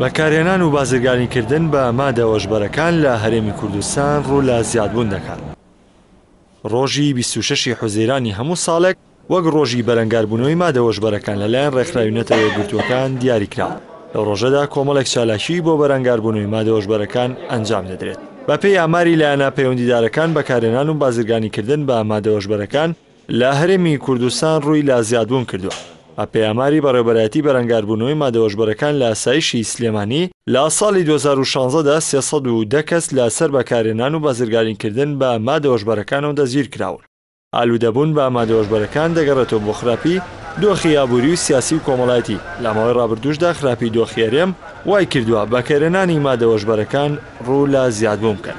بەکارهێنان و بازرگانیکردن بە مادە هۆشبەرەکان لە هەرێمی کوردستان ڕوو لە زیادبوون دەکات. ڕۆژی 26 ی حوزەیرانی هەموو ساڵێک وەک ڕۆژی بەرەنگاربوونەوەی مادە هۆشبەرەکان لەلایەن ڕێکخراوی نەتەوە یەکگرتووەکان دیاری کرا. لەو ڕۆژەدا کۆمەڵێک چالاکی بۆ بەرەنگاربوونەوەی مادە هۆشبەرەکان ئەنجام دەدرێت. بەپێی ئاماری لایەنە پەیوەندیدارەکان بەکارهێنان و بازرگانیکردن بە مادە هۆشبەرەکان، لە هەرێمی کوردستان رووی لە زیادبوون کردووە. پەیاماری بەڕێوەبەرایەتی بەرەنگاربوونەوەی مادەوەشبەرەکان لە ئاسایشی سلێمانی، لە ساڵی دوو هەزار و شازدە دا سێ سەد و دە کەس لە سەر بەکارهێنان و بازرگانیکردن بە مادەوەشبەرەکانەوە دەستگیرکراون. ئالوودەبوون بە مادەوەشبەرەکان دەگەڕێتەوە بۆ خراپی دۆخی ئابووری و سیاسی و کۆمەڵایەتی، لە ماوەی رابردووشدا خراپی دۆخی هەرێم وایکردووە بەکەرێنانی مادەوەشبەرەکان روو لە زیادبوون بکەن.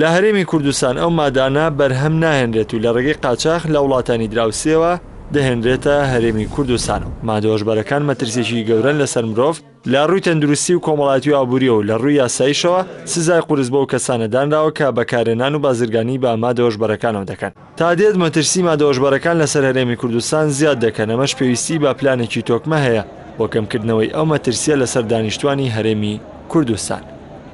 لە هەرێمی کوردستان ئەو مادانە بەرهەم ناهێنرێت و لە ڕێگەی قاچاخ لە وڵاتانی دراوسێوە دەهێنرێتە هەرێمی کوردستان. مادە هۆشبەرەکان مەترسیەکی گەورەن لەسەر مرۆڤ، لە ڕووی تەندروستی و کۆمەڵایەتی و ئابووریەوە و لە ڕووی یاساییشەوە سزای قورس بەو کەسانە دانراوە کە بەکارهێنان و بازرگانی بە مادە هۆشبەرەکانەوە دەکەن. تا دێت مەترسی مادە هۆشبەرەکان لەسەر هەرێمی کوردستان زیاد دەکەن، ئەمەش پێویستی بە پلانێکی تۆکمە هەیە بۆ کەمکردنەوەی ئەو مەترسیە لەسەر دانیشتوانی هەرێمی کوردستان.